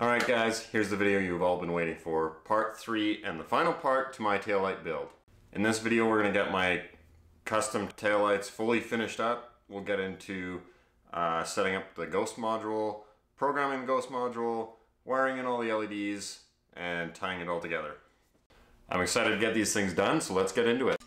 Alright guys, here's the video you've all been waiting for. Part 3 and the final part to my taillight build. In this video we're going to get my custom taillights fully finished up. We'll get into uh, setting up the Ghozt module, programming the Ghozt module, wiring in all the LEDs, and tying it all together. I'm excited to get these things done, so let's get into it.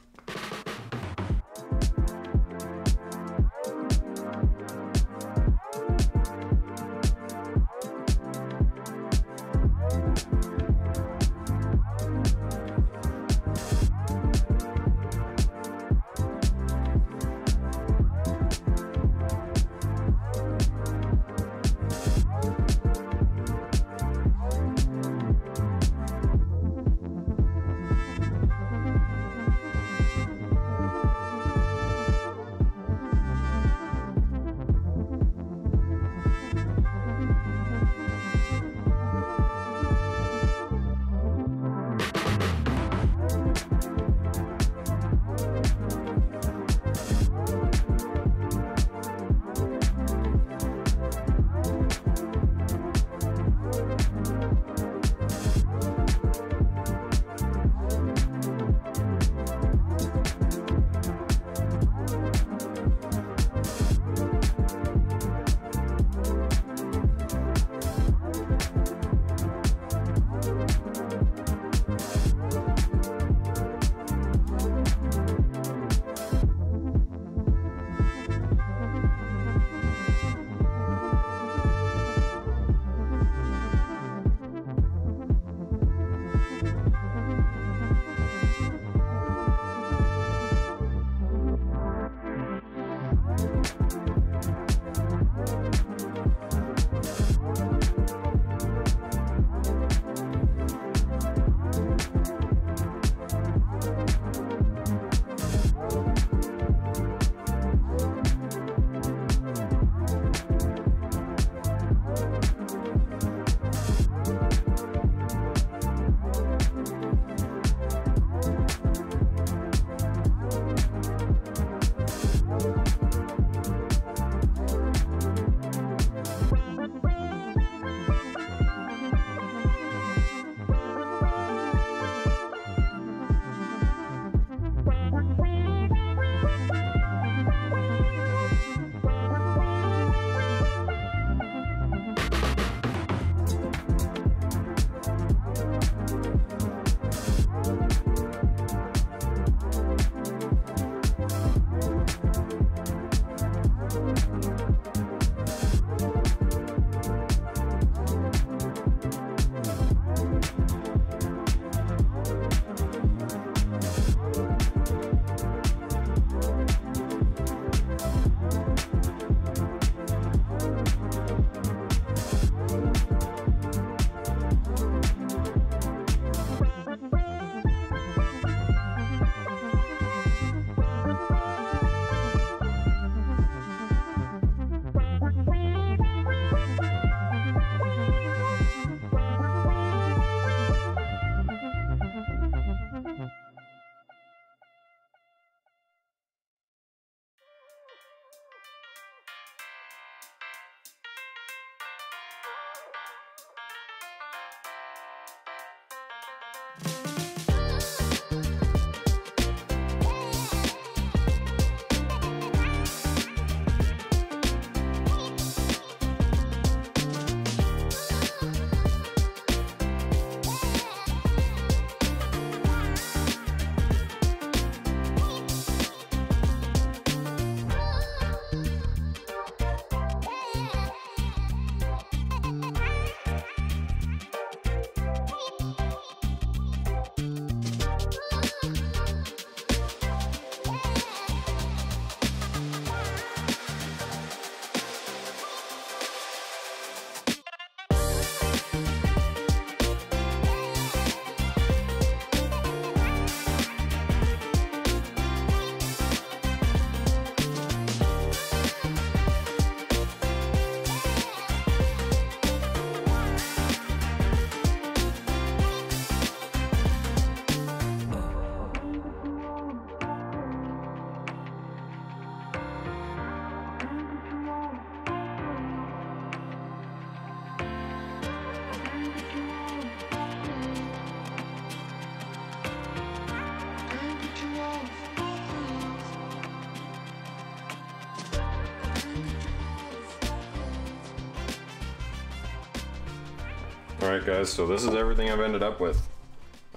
Alright guys, so this is everything I've ended up with.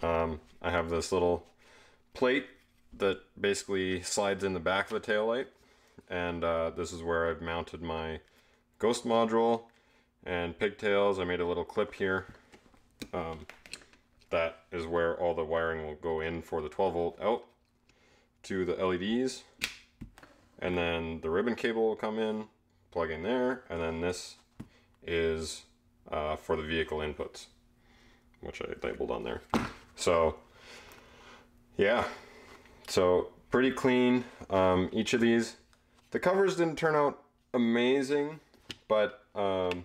Um, I have this little plate that basically slides in the back of the tail light and uh, this is where I've mounted my Ghozt module and pigtails. I made a little clip here. Um, that is where all the wiring will go in for the 12 volt out to the LEDs and then the ribbon cable will come in plug in there and then this is uh, for the vehicle inputs, which I labeled on there. So, yeah, so pretty clean. Um, each of these, the covers didn't turn out amazing, but um,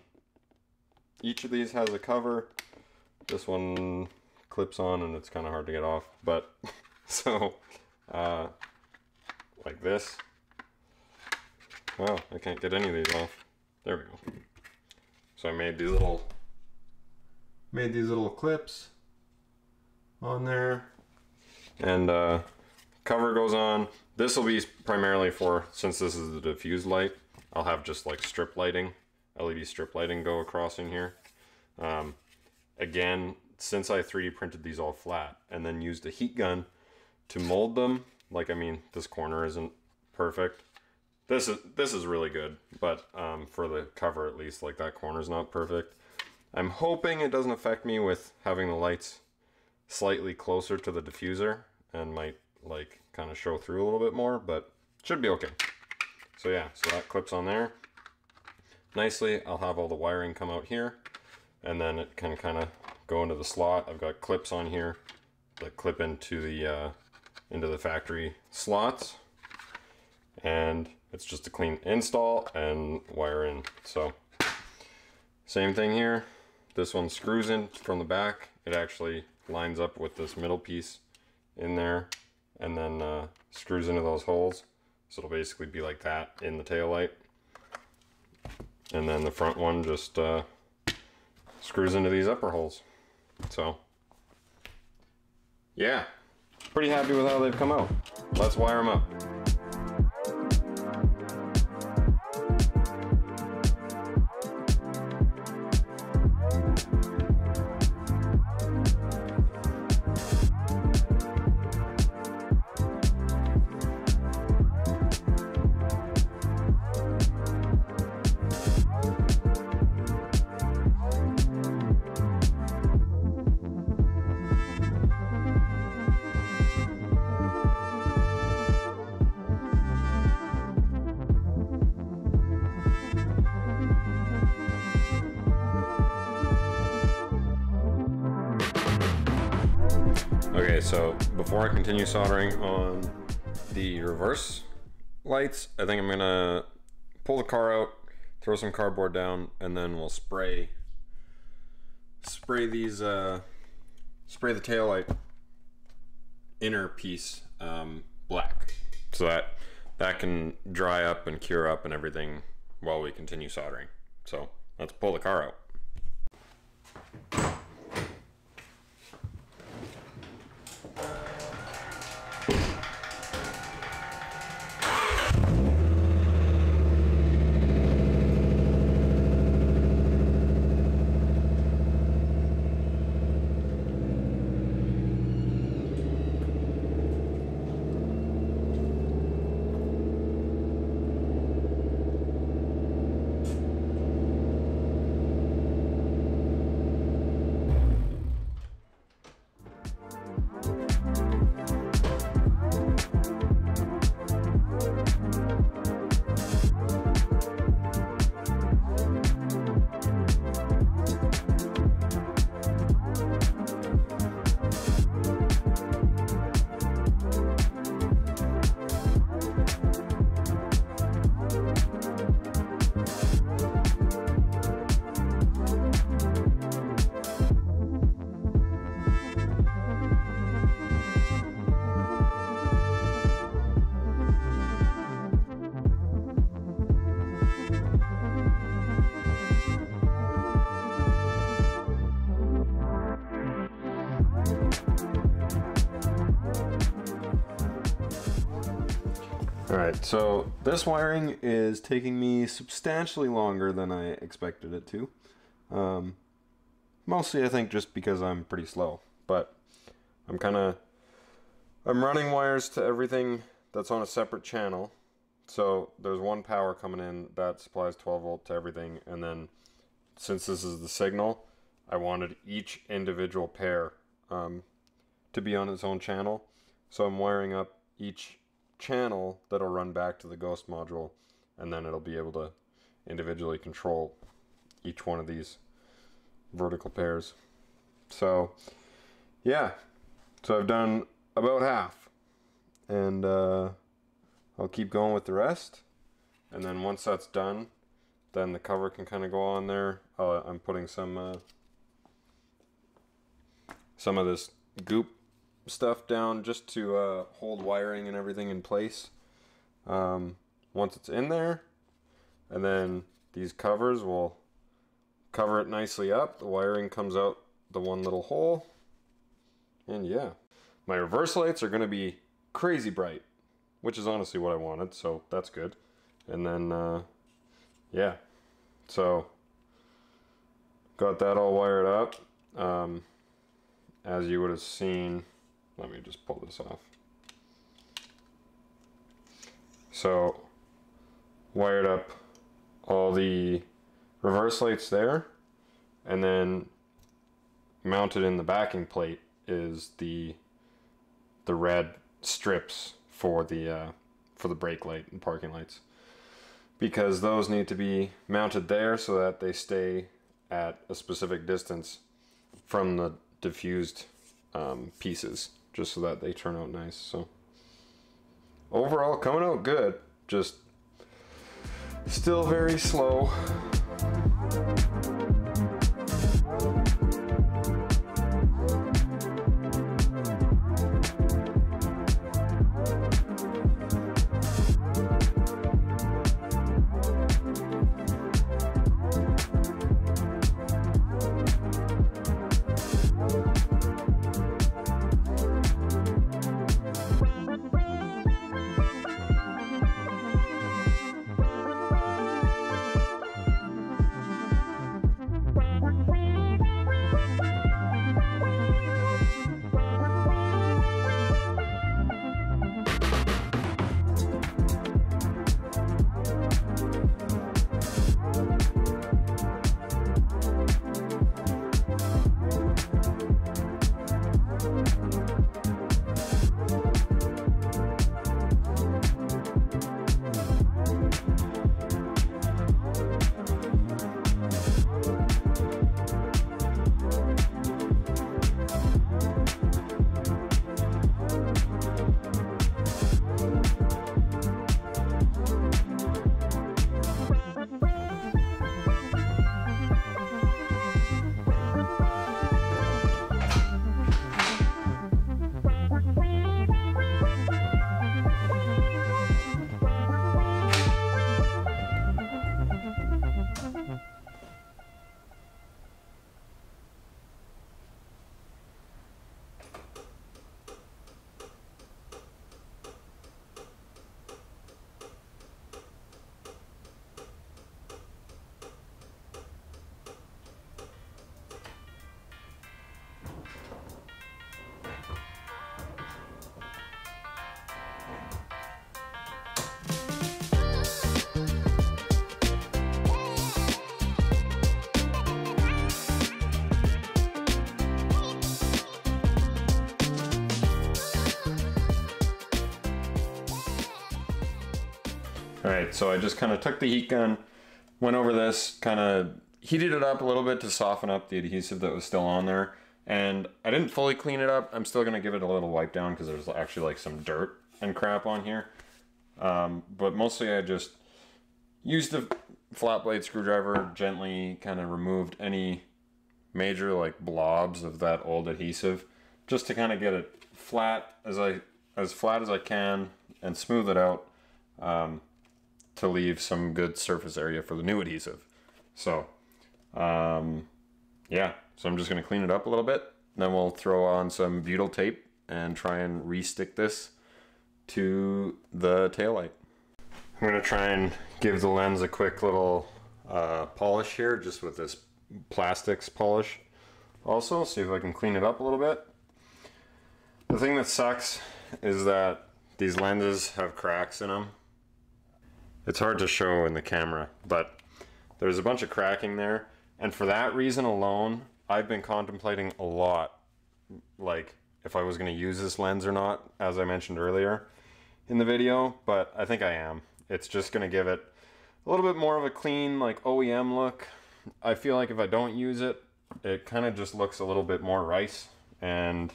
each of these has a cover. This one clips on and it's kind of hard to get off, but so uh, like this. Wow, I can't get any of these off. There we go. So I made these little made these little clips on there. And uh, cover goes on. This will be primarily for since this is the diffuse light I'll have just like strip lighting LED strip lighting go across in here. Um, again since I 3D printed these all flat and then used a heat gun to mold them like I mean this corner isn't perfect this is this is really good, but um, for the cover at least, like that corner is not perfect. I'm hoping it doesn't affect me with having the lights slightly closer to the diffuser and might like kind of show through a little bit more, but should be okay. So yeah, so that clips on there. Nicely, I'll have all the wiring come out here and then it can kind of go into the slot. I've got clips on here that clip into the uh, into the factory slots and it's just a clean install and wire in. So same thing here. This one screws in from the back. It actually lines up with this middle piece in there and then uh, screws into those holes. So it'll basically be like that in the tail light. And then the front one just uh, screws into these upper holes. So yeah, pretty happy with how they've come out. Let's wire them up. Before I continue soldering on the reverse lights, I think I'm gonna pull the car out, throw some cardboard down, and then we'll spray spray these uh, spray the tail light inner piece um, black, so that that can dry up and cure up and everything while we continue soldering. So let's pull the car out. So this wiring is taking me substantially longer than I expected it to. Um, Mostly, I think, just because I'm pretty slow. But I'm kind of I'm running wires to everything that's on a separate channel. So there's one power coming in that supplies 12 volt to everything, and then since this is the signal, I wanted each individual pair um, to be on its own channel. So I'm wiring up each channel that'll run back to the Ghozt module, and then it'll be able to individually control each one of these vertical pairs. So, yeah. So I've done about half. And uh, I'll keep going with the rest. And then once that's done, then the cover can kind of go on there. Uh, I'm putting some uh, some of this goop stuff down just to uh, hold wiring and everything in place. Um, once it's in there, and then these covers will cover it nicely up. The wiring comes out the one little hole. And yeah, my reverse lights are going to be crazy bright, which is honestly what I wanted, so that's good. And then, uh, yeah, so got that all wired up. Um, as you would have seen, let me just pull this off. So, wired up all the reverse lights there, and then mounted in the backing plate is the the red strips for the uh, for the brake light and parking lights because those need to be mounted there so that they stay at a specific distance from the diffused um, pieces just so that they turn out nice so. Overall coming out good just still very slow All right, so I just kind of took the heat gun, went over this, kind of heated it up a little bit to soften up the adhesive that was still on there. And I didn't fully clean it up. I'm still gonna give it a little wipe down because there's actually like some dirt and crap on here. Um, but mostly I just used the flat blade screwdriver, gently kind of removed any major like blobs of that old adhesive just to kind of get it flat as I as flat as I can and smooth it out. Um, to leave some good surface area for the new adhesive. So, um, yeah, so I'm just to clean it up a little bit. Then we'll throw on some butyl tape and try and re-stick this to the taillight. I'm going to try and give the lens a quick little uh, polish here just with this plastics polish also, see if I can clean it up a little bit. The thing that sucks is that these lenses have cracks in them. It's hard to show in the camera, but there's a bunch of cracking there. And for that reason alone, I've been contemplating a lot, like if I was going to use this lens or not, as I mentioned earlier in the video, but I think I am. It's just going to give it a little bit more of a clean, like OEM look. I feel like if I don't use it, it kind of just looks a little bit more rice and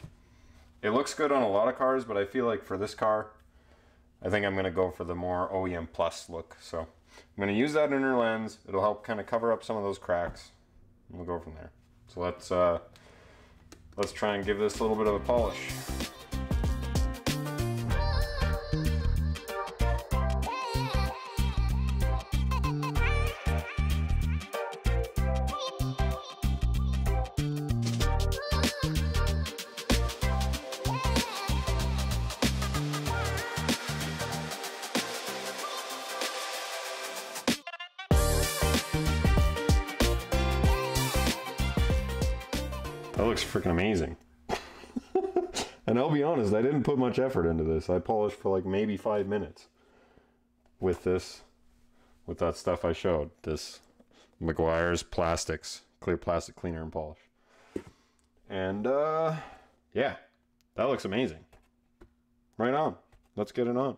it looks good on a lot of cars, but I feel like for this car, I think I'm going to go for the more OEM plus look. So I'm going to use that inner lens. It'll help kind of cover up some of those cracks. We'll go from there. So let's uh, let's try and give this a little bit of a polish. Looks freaking amazing. and I'll be honest, I didn't put much effort into this. I polished for like maybe five minutes with this, with that stuff I showed. This Meguiar's Plastics, clear plastic cleaner and polish. And uh, yeah, that looks amazing. Right on. Let's get it on.